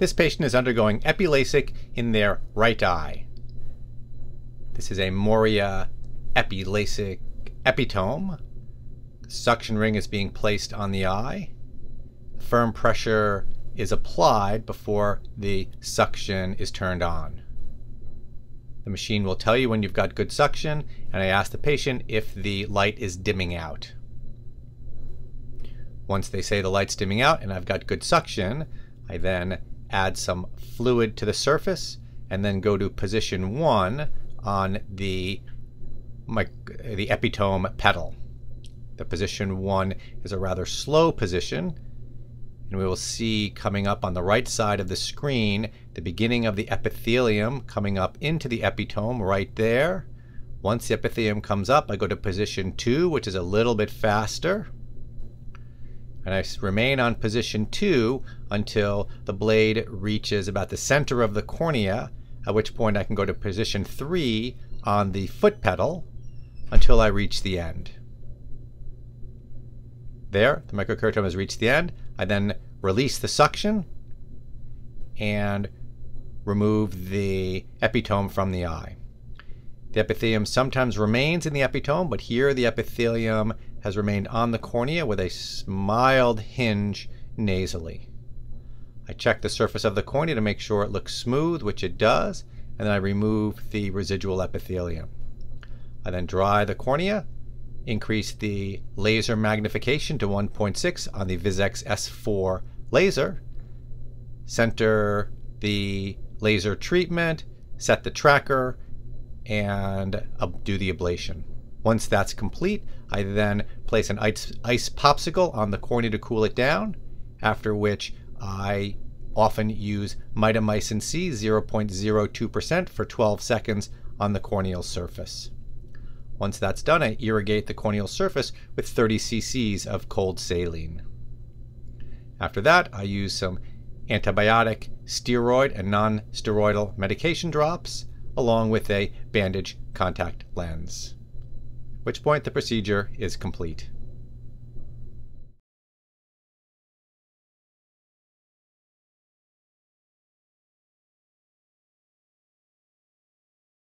This patient is undergoing epiLASIK in their right eye. This is a Moria epiLASIK Epi-Tome. Suction ring is being placed on the eye. Firm pressure is applied before the suction is turned on. The machine will tell you when you've got good suction, and I ask the patient if the light is dimming out. Once they say the light's dimming out and I've got good suction, I then add some fluid to the surface and then go to position one on the, my, the Epi-Tome pedal. The position one is a rather slow position and we will see coming up on the right side of the screen the beginning of the epithelium coming up into the Epi-Tome right there. Once the epithelium comes up, I go to position 2, which is a little bit faster. And I remain on position 2 until the blade reaches about the center of the cornea, at which point I can go to position 3 on the foot pedal until I reach the end. There, the microkeratome has reached the end. I then release the suction and remove the Epi-Tome from the eye. The epithelium sometimes remains in the Epi-Tome, but here the epithelium has remained on the cornea with a mild hinge nasally. I check the surface of the cornea to make sure it looks smooth, which it does, and then I remove the residual epithelium. I then dry the cornea increase the laser magnification to 1.6 on the VISX S4 laser, center the laser treatment, set the tracker, and do the ablation. Once that's complete, I then place an ice, ice popsicle on the cornea to cool it down, after which I often use mitomycin C 0.02% for 12 seconds on the corneal surface. Once that's done, I irrigate the corneal surface with 30 cc's of cold saline. After that, I use some antibiotic, steroid, and non steroidal medication drops, along with a bandage contact lens. At which point the procedure is complete.